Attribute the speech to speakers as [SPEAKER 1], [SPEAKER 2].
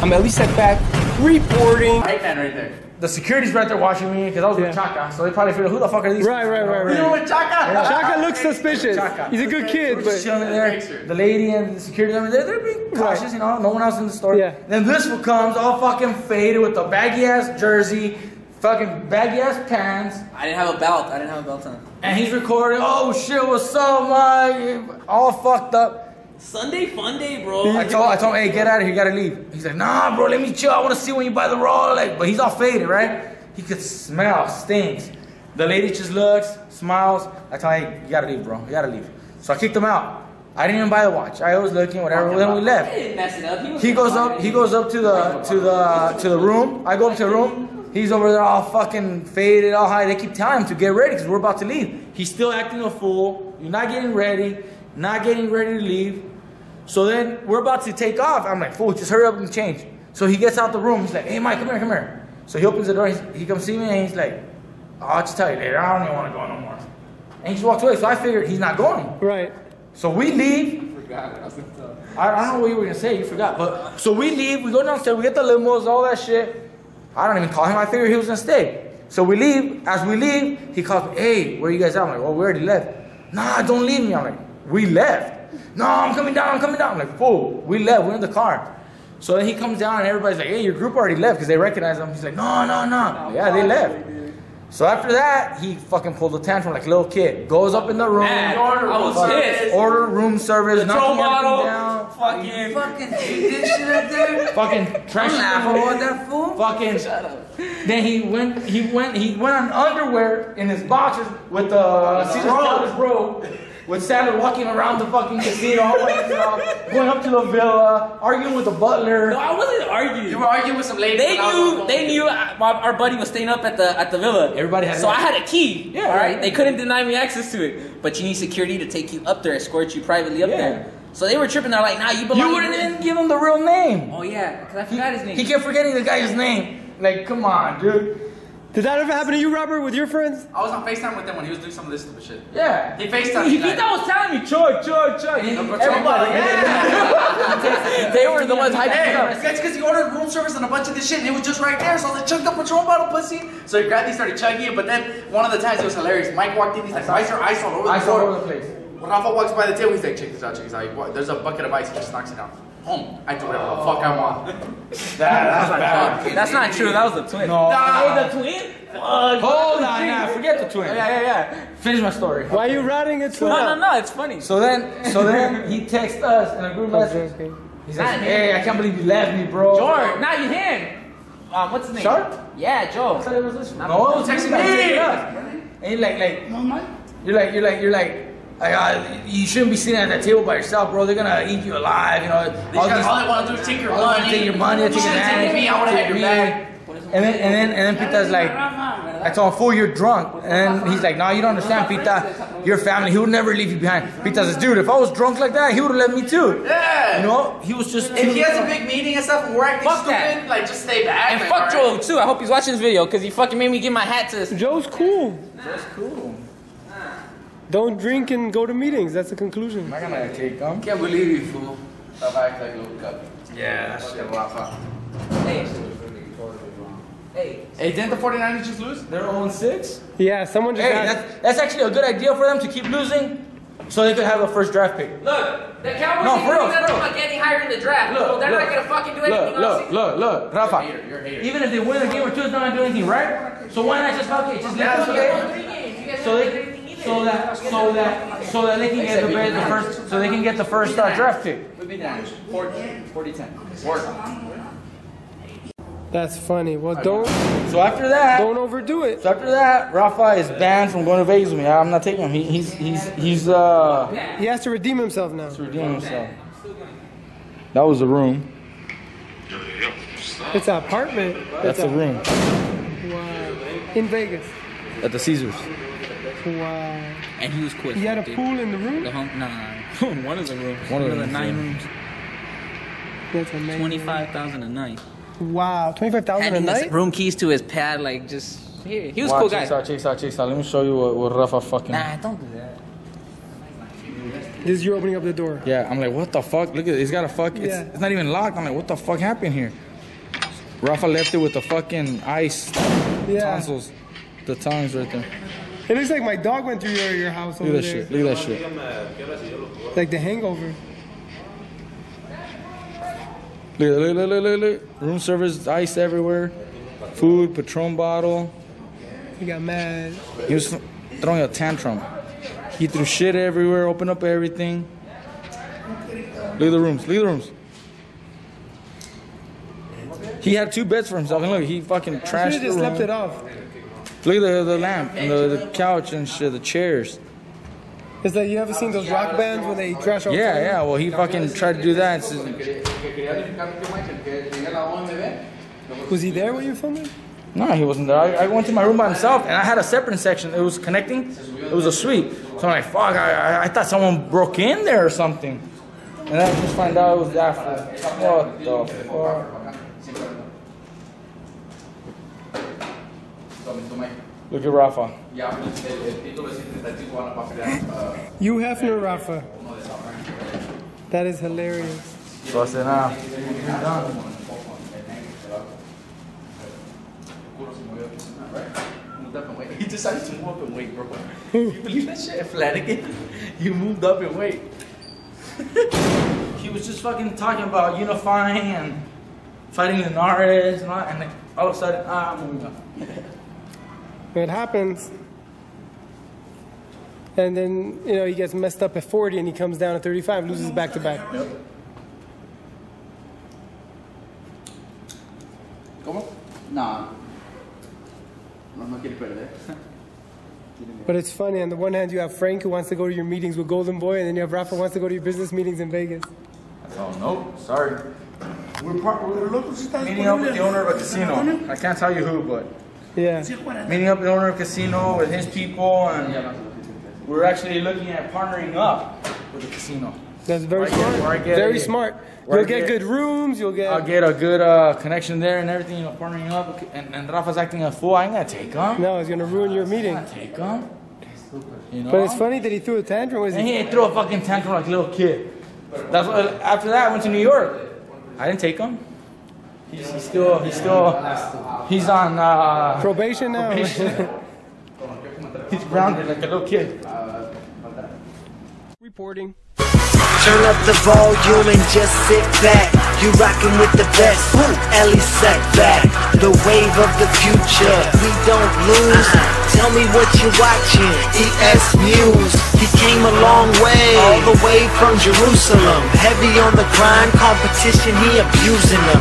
[SPEAKER 1] I'm Elie Seckbach, reporting.
[SPEAKER 2] Right man right there.
[SPEAKER 3] The security's right there watching me because I was with Chaka, so they probably figured, who the fuck are these?
[SPEAKER 1] Right, right, right,
[SPEAKER 2] You know
[SPEAKER 1] right.
[SPEAKER 2] what, Chaka?
[SPEAKER 1] Chaka looks suspicious.
[SPEAKER 3] Chaka.
[SPEAKER 1] He's a good kid,
[SPEAKER 3] We're just
[SPEAKER 1] but
[SPEAKER 3] there. The lady and the security guard, they're, they're being cautious,
[SPEAKER 1] Right.
[SPEAKER 3] you know. No one else in the store.
[SPEAKER 1] Yeah.
[SPEAKER 3] Then this one comes all fucking faded with the baggy ass jersey, fucking baggy ass pants,
[SPEAKER 4] I didn't have a belt. I didn't have a belt on.
[SPEAKER 3] and he's recording. Oh shit, what's up, Mike? All fucked up.
[SPEAKER 4] Sunday fun day, bro.
[SPEAKER 3] I told, I told him, hey, get out of here, you gotta leave. He's like, nah, bro, let me chill. I wanna see when you buy the roll. Like, but he's all faded, right? He could smell, stinks. The lady just looks, smiles. I tell him, hey, you gotta leave, bro. You gotta leave. So I kicked him out. I didn't even buy the watch. I was looking, whatever. Then we
[SPEAKER 4] I
[SPEAKER 3] left.
[SPEAKER 4] didn't mess it up. He,
[SPEAKER 3] He goes up. He goes up to the to the to the room. I go up to the room. He's over there all fucking faded, all high. They keep telling him to get ready because we're about to leave. He's still acting a fool. You're not getting ready. Not getting ready to leave. So then we're about to take off. I'm like, fool, just hurry up and change. So he gets out the room. He's like, hey, Mike, come here, come here. So he opens the door. He's, he comes see me and he's like, oh, I'll just tell you later. I don't even want to go no more. And he just walks away. So I figured he's not going.
[SPEAKER 1] right.
[SPEAKER 3] So we leave. I, I don't know what you were gonna say. You forgot. But so we leave. We go downstairs. We get the limos, all that shit. I don't even call him. I figured he was gonna stay. So we leave. As we leave, he calls me. Hey, where you guys at? I'm like, well, we already left. Nah, don't leave me. I'm like, we left. No, I'm coming down. I'm coming down. I'm like, fool, we left. We're in the car. So then he comes down and everybody's like, hey, your group already left because they recognize him. He's like, no, no, no. Yeah, they left. So after that, he fucking pulled a tantrum like a little kid. Goes up in the room.
[SPEAKER 4] Mad. I was pissed.
[SPEAKER 3] Order room service.
[SPEAKER 4] Control
[SPEAKER 3] knocking everything
[SPEAKER 4] bottle.
[SPEAKER 3] down.
[SPEAKER 4] Fucking.
[SPEAKER 5] Fucking hate this shit right there.
[SPEAKER 3] Fucking trash.
[SPEAKER 5] I'm laughing about that fool.
[SPEAKER 3] Fucking. Then he went. He went. He went on underwear in his boxers with the Caesar Palace bro. With Sandler walking around the fucking casino, all by himself, going up to the villa, arguing with the butler.
[SPEAKER 4] No, I wasn't arguing.
[SPEAKER 2] You were arguing with some lady.
[SPEAKER 4] They
[SPEAKER 2] when I was on the
[SPEAKER 4] knew. They knew my, our buddy was staying up at the at the villa.
[SPEAKER 3] Everybody had
[SPEAKER 4] So
[SPEAKER 3] that.
[SPEAKER 4] I had a key.
[SPEAKER 3] Yeah,
[SPEAKER 4] All right.
[SPEAKER 3] right.
[SPEAKER 4] They couldn't deny me access to it, but you need security to take you up there, escort you privately up
[SPEAKER 3] Yeah.
[SPEAKER 4] there. So they were tripping. They're like, Nah, you belong.
[SPEAKER 3] You wouldn't even give him the real name.
[SPEAKER 4] Oh yeah, because I forgot his name.
[SPEAKER 3] He kept forgetting the guy's name. Like, come on, dude.
[SPEAKER 1] Did that ever happen to you, Robert, with your friends?
[SPEAKER 2] I was on FaceTime with him when he was doing some of this stupid shit.
[SPEAKER 3] Yeah.
[SPEAKER 2] He FaceTimed
[SPEAKER 3] He,
[SPEAKER 2] me.
[SPEAKER 3] he
[SPEAKER 2] like-
[SPEAKER 3] was telling me, Troy, Troy, Troy.
[SPEAKER 2] The control
[SPEAKER 3] Everybody,
[SPEAKER 2] yeah.
[SPEAKER 4] they were the ones hyping
[SPEAKER 2] Hey,
[SPEAKER 4] it up.
[SPEAKER 2] that's because he ordered room service and a bunch of this shit, and it was just right there. So I was like, chug the Patron bottle, pussy. So he grabbed it, started chugging it, but then one of the times it was hilarious. Mike walked in, he's like, why is there ice all over the
[SPEAKER 3] I saw
[SPEAKER 2] floor?
[SPEAKER 3] all over the place.
[SPEAKER 2] When Rafa walks by the table, he's like, check this out, check this out. There's a bucket of ice, he just knocks it down. Home. I do whatever the fuck I want.
[SPEAKER 3] That, that's bad.
[SPEAKER 4] That's not true. That was the twin.
[SPEAKER 3] No.
[SPEAKER 4] Hey, the twin? Fuck.
[SPEAKER 3] Hold on, nah, forget the twin.
[SPEAKER 4] Yeah, yeah, yeah.
[SPEAKER 3] Finish my story.
[SPEAKER 1] Why are you ratting it to
[SPEAKER 4] No, no, no. It's funny.
[SPEAKER 3] So then, so then he texts us in a group message. He says,
[SPEAKER 4] Nah,
[SPEAKER 3] "Hey, I can't believe you left me, bro."
[SPEAKER 4] George, not you him. Um, what's his name?
[SPEAKER 3] Sharp?
[SPEAKER 4] Yeah, Joe.
[SPEAKER 3] I thought it was this one. No, it was texting me. And you're like, like, you're like, you're like, you're like, like, uh, you shouldn't be sitting at that table by yourself, bro. They're gonna eat you alive, you know.
[SPEAKER 2] These guys, all they want to do is take your
[SPEAKER 3] all they wanna
[SPEAKER 2] money.
[SPEAKER 3] take your money,
[SPEAKER 2] You
[SPEAKER 3] take your
[SPEAKER 2] should've me, I would have
[SPEAKER 3] take
[SPEAKER 2] your bag.
[SPEAKER 3] And then, and then, and then Pita's like, I told him, fool, you're drunk. And he's like, no, you don't understand, Pita. Your family, he would never leave you behind. Pita says, dude, if I was drunk like that, he would have left me too.
[SPEAKER 2] Yeah.
[SPEAKER 3] You know, he was just.
[SPEAKER 2] If he has a big meeting and stuff and we're acting
[SPEAKER 4] Fuck
[SPEAKER 2] stupid,
[SPEAKER 4] that.
[SPEAKER 2] like just stay back.
[SPEAKER 4] And
[SPEAKER 2] like,
[SPEAKER 4] fuck
[SPEAKER 2] alright.
[SPEAKER 4] Joe too. I hope he's watching this video because he fucking made me give my hat to. this.
[SPEAKER 1] Joe's cool.
[SPEAKER 3] That's cool.
[SPEAKER 1] Don't drink and go to meetings. That's the conclusion.
[SPEAKER 3] I'm not gonna take them.
[SPEAKER 2] Can't believe you, fool. Stop acting like a little cup.
[SPEAKER 3] Yeah, that's
[SPEAKER 2] Fucking Rafa.
[SPEAKER 4] Hey. Hey.
[SPEAKER 2] Hey, didn't the 49ers just lose?
[SPEAKER 3] They're 0 6.
[SPEAKER 1] Yeah, someone just
[SPEAKER 3] Hey,
[SPEAKER 1] asked.
[SPEAKER 3] that's, that's actually a good idea for them to keep losing so they could have a first draft pick.
[SPEAKER 4] Look, the Cowboys
[SPEAKER 3] No,
[SPEAKER 4] ain't
[SPEAKER 3] for real,
[SPEAKER 4] doing nothing
[SPEAKER 3] for real.
[SPEAKER 4] getting higher in the draft.
[SPEAKER 3] Look,
[SPEAKER 4] so they're
[SPEAKER 3] look.
[SPEAKER 4] not gonna fucking do anything
[SPEAKER 3] Look, look, look, look, Rafa.
[SPEAKER 2] Hater, you're a hater.
[SPEAKER 3] Even if they win a game or two, it's not gonna do anything, right? So why not just fuck it? Just let them get so they so that so that so that they can get the, the first so they can get the first uh, draft pick.
[SPEAKER 2] We'll be down. 40, 40 10. Work.
[SPEAKER 1] That's funny. Well, don't
[SPEAKER 3] So after that,
[SPEAKER 1] don't overdo it.
[SPEAKER 3] so after that, Rafa is banned from going to Vegas with me. I'm not taking him. He, he's he's he's uh
[SPEAKER 1] He has to redeem himself now.
[SPEAKER 3] redeeming himself. That was the room.
[SPEAKER 1] It's an apartment.
[SPEAKER 3] That's
[SPEAKER 1] It's
[SPEAKER 3] the room
[SPEAKER 1] Wow. In Vegas.
[SPEAKER 3] at the Caesars.
[SPEAKER 1] Wow.
[SPEAKER 4] Uh, and he was quick.
[SPEAKER 1] He had a
[SPEAKER 4] dude.
[SPEAKER 1] pool in the room.
[SPEAKER 4] The home, nah, one of the rooms.
[SPEAKER 3] One of
[SPEAKER 4] the nine
[SPEAKER 3] yeah.
[SPEAKER 4] rooms.
[SPEAKER 1] That's amazing.
[SPEAKER 4] Twenty-five thousand a night.
[SPEAKER 1] Wow. Twenty-five thousand a
[SPEAKER 4] Handing us
[SPEAKER 1] night.
[SPEAKER 4] room keys to his pad, like just here. He was a
[SPEAKER 3] Watch,
[SPEAKER 4] cool
[SPEAKER 3] check this
[SPEAKER 4] guy.
[SPEAKER 3] out, check out, check out. Let me show you what, what Rafa fucking.
[SPEAKER 4] Nah, don't do that.
[SPEAKER 1] This is you opening up the door.
[SPEAKER 3] Yeah, I'm like, what the fuck? Look at it. It's got a fuck. It's,
[SPEAKER 1] Yeah.
[SPEAKER 3] it's not even locked. I'm like, what the fuck happened here? Rafa left it with the fucking ice
[SPEAKER 1] Yeah.
[SPEAKER 3] tonsils. The tongues right there.
[SPEAKER 1] It looks like my dog went through your, your house
[SPEAKER 3] Look
[SPEAKER 1] over
[SPEAKER 3] at that
[SPEAKER 1] there.
[SPEAKER 3] shit. Look at that shit.
[SPEAKER 1] Like the hangover.
[SPEAKER 3] Look, look, look, look, look, look. Room service, ice everywhere. Food, Patron bottle.
[SPEAKER 1] He got mad.
[SPEAKER 3] He was throwing a tantrum. He threw shit everywhere, opened up everything. Look at the rooms. Look at the rooms. He had two beds for himself, and look, he fucking trashed the
[SPEAKER 1] just left it off.
[SPEAKER 3] Look at the, the lamp and the, the couch and shit, the chairs.
[SPEAKER 1] It's like you ever seen those rock bands when they trash all
[SPEAKER 3] Yeah,
[SPEAKER 1] time?
[SPEAKER 3] yeah. Well, he fucking tried to do that.
[SPEAKER 1] Was he there when you were filming?
[SPEAKER 3] No, he wasn't there. I, I went to my room by himself, and I had a separate section. It was connecting. It was a suite. So I'm like, fuck. I, I, I thought someone broke in there or something. And then I just find out it was that. What the fuck? Look at Rafa.
[SPEAKER 1] You have no Rafa. That is hilarious.
[SPEAKER 3] So I said, nah, you're.
[SPEAKER 2] He decided to move up in weight, bro. you believe that shit? Flanagan, you moved up in weight.
[SPEAKER 3] He was just fucking talking about unifying and fighting Linares and all, and then all of a sudden, ah, I'm moving up.
[SPEAKER 1] It happens. And then, you know, he gets messed up at 40 and he comes down at 35, loses back to back.
[SPEAKER 2] ¿Cómo? No. No, no quiere perder.
[SPEAKER 1] But it's funny. On the one hand, you have Frank who wants to go to your meetings with Golden Boy, and then you have Rafa who wants to go to your business meetings in Vegas.
[SPEAKER 3] Oh, nope, sorry. We're, part, we're meeting up with the owner of a casino. I can't tell you who, but
[SPEAKER 1] Yeah.
[SPEAKER 3] meeting up with the owner of casino with his people, and we're actually looking at partnering up with the casino.
[SPEAKER 1] That's very
[SPEAKER 3] get-
[SPEAKER 1] smart.
[SPEAKER 3] get
[SPEAKER 1] very smart. You'll get,
[SPEAKER 3] get-
[SPEAKER 1] good rooms. You'll get.
[SPEAKER 3] I'll get a good uh, connection there and everything, you know, partnering up. And, and Rafa's acting a fool. I ain't gonna take him.
[SPEAKER 1] no, he's gonna ruin your meeting.
[SPEAKER 3] I'm take him. You know?
[SPEAKER 1] But it's funny that he threw a tantrum. Was
[SPEAKER 3] And
[SPEAKER 1] he?
[SPEAKER 3] he threw a fucking tantrum like a little kid. That's what, after that, I went to New York. I didn't take him. He's, he's still, he's still, he's on, uh,
[SPEAKER 1] Probation now.
[SPEAKER 3] probation. he's grounded like a little kid.
[SPEAKER 1] Reporting.
[SPEAKER 6] Turn up the volume and just sit back. You rockin' with the best. Ellie set back. The wave of the future. We don't lose. Tell me what you're watching. ES News. He came a long way. All the way from Jerusalem. Heavy on the grind. Competition, he abusing them.